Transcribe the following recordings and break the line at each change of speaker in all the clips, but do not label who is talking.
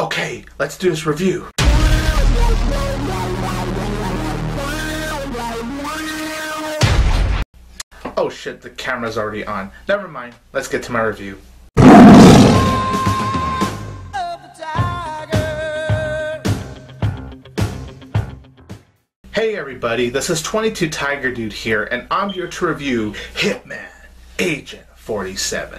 Okay, let's do this review. Oh shit, the camera's already on. Never mind, let's get to my review. Hey everybody, this is 22 Tiger Dude here, and I'm here to review Hitman Agent 47.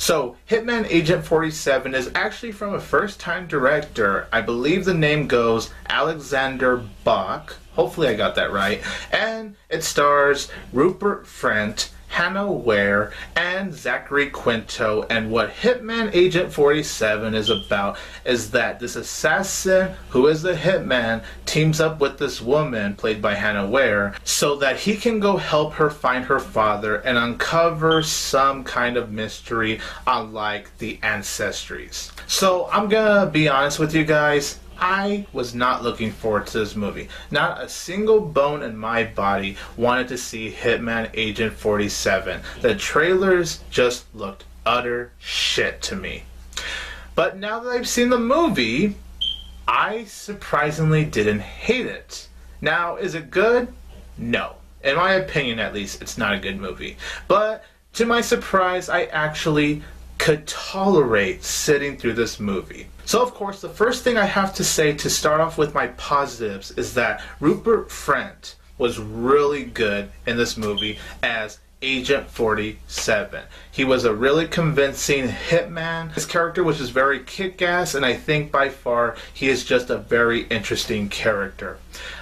So, Hitman Agent 47 is actually from a first time director. I believe the name goes Aleksander Bach. Hopefully, I got that right. And it stars Rupert Friend Hannah Ware, and Zachary Quinto. And what Hitman Agent 47 is about is that this assassin, who is the hitman, teams up with this woman, played by Hannah Ware, so that he can go help her find her father and uncover some kind of mystery unlike the ancestries. So I'm gonna be honest with you guys. I was not looking forward to this movie. Not a single bone in my body wanted to see Hitman Agent 47. The trailers just looked utter shit to me. But now that I've seen the movie, I surprisingly didn't hate it. Now, is it good? No. In my opinion, at least, it's not a good movie. But to my surprise, I actually could tolerate sitting through this movie. So, of course, the first thing I have to say to start off with my positives is that Rupert Friend was really good in this movie as Agent 47. He was a really convincing hitman. His character was just very kick ass, and I think by far he is just a very interesting character.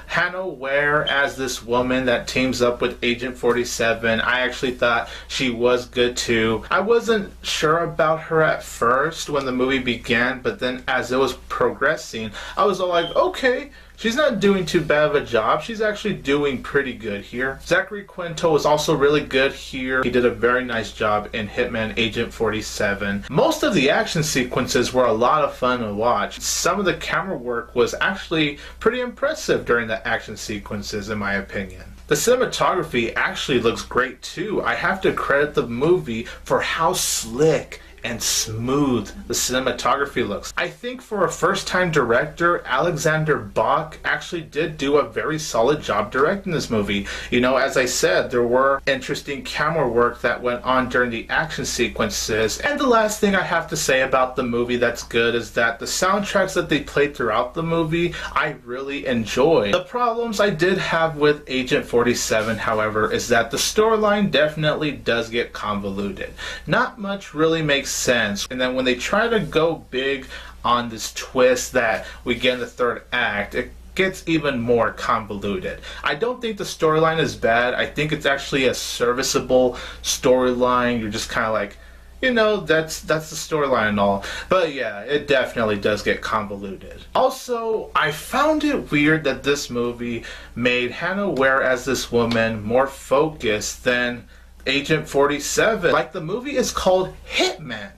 Hannah Ware as this woman that teams up with Agent 47. I actually thought she was good too. I wasn't sure about her at first when the movie began, but then as it was progressing, I was all like, okay, she's not doing too bad of a job. She's actually doing pretty good here. Zachary Quinto was also really good here. He did a very nice job in Hitman Agent 47. Most of the action sequences were a lot of fun to watch. Some of the camera work was actually pretty impressive during the action sequences, in my opinion. The cinematography actually looks great too. I have to credit the movie for how slick and smooth the cinematography looks. I think for a first time director, Aleksander Bach actually did do a very solid job directing this movie. You know, as I said, there were interesting camera work that went on during the action sequences. And the last thing I have to say about the movie that's good is that the soundtracks that they played throughout the movie, I really enjoyed. The problems I did have with Agent 47, however, is that the storyline definitely does get convoluted. Not much really makes sense. And then when they try to go big on this twist that we get in the third act, it gets even more convoluted. I don't think the storyline is bad. I think it's actually a serviceable storyline. You're just kind of like, you know, that's that's the storyline and all. But yeah, it definitely does get convoluted. Also, I found it weird that this movie made Hannah Ware as this woman more focused than Agent 47. Like the movie is called Hitman.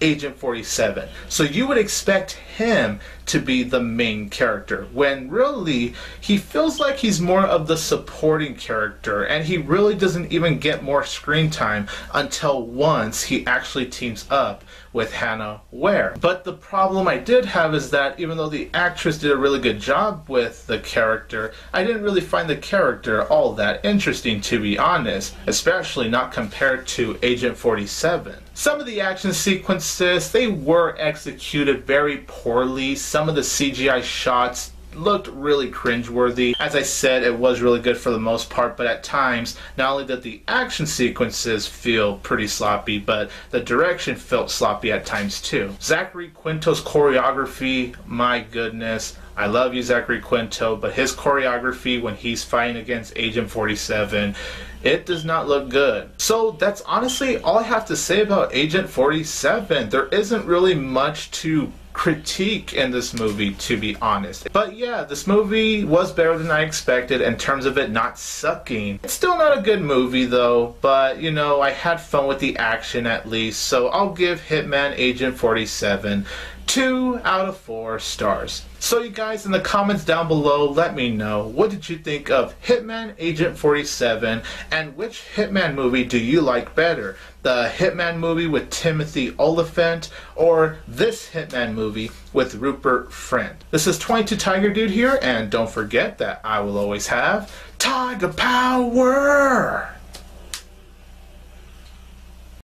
Agent 47. So you would expect him to be the main character when really he feels like he's more of the supporting character and he really doesn't even get more screen time until once he actually teams up with Hannah Ware. But the problem I did have is that even though the actress did a really good job with the character, I didn't really find the character all that interesting to be honest, especially not compared to Agent 47. Some of the action sequences, they were executed very poorly. Some of the CGI shots looked really cringeworthy. As I said, it was really good for the most part, but at times, not only did the action sequences feel pretty sloppy, but the direction felt sloppy at times too. Zachary Quinto's choreography, my goodness. I love you, Zachary Quinto, but his choreography when he's fighting against Agent 47 it does not look good. So that's honestly all I have to say about Agent 47. There isn't really much to critique in this movie, to be honest. But yeah, this movie was better than I expected in terms of it not sucking. It's still not a good movie though, but you know, I had fun with the action at least, so I'll give Hitman Agent 47 two out of four stars. So you guys in the comments down below, let me know what did you think of Hitman Agent 47 and which Hitman movie do you like better? The Hitman movie with Timothy Olyphant or this Hitman movie with Rupert Friend? This is 22 Tiger Dude here and don't forget that I will always have Tiger Power!